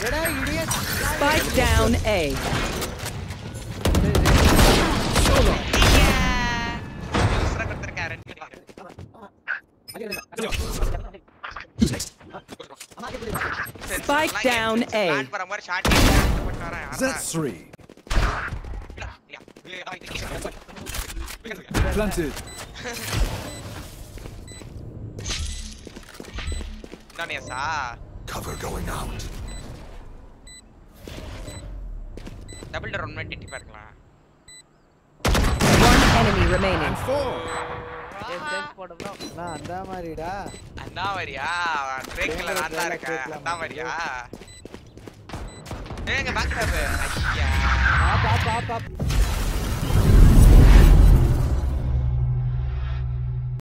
Spike down A. Solo. Who's? Spike down A. That's three. Planted. Cover going out. Double door one டிட்டி பார்க்கலாம் one enemy remaining. அந்த மாதிரிடா அந்த மாதிரியா ட்ரேக்ல நான் தான் இருக்கேன் அந்த மாதிரியா ஏங்க பாக்கறப்ப ஐயா. பா பா பா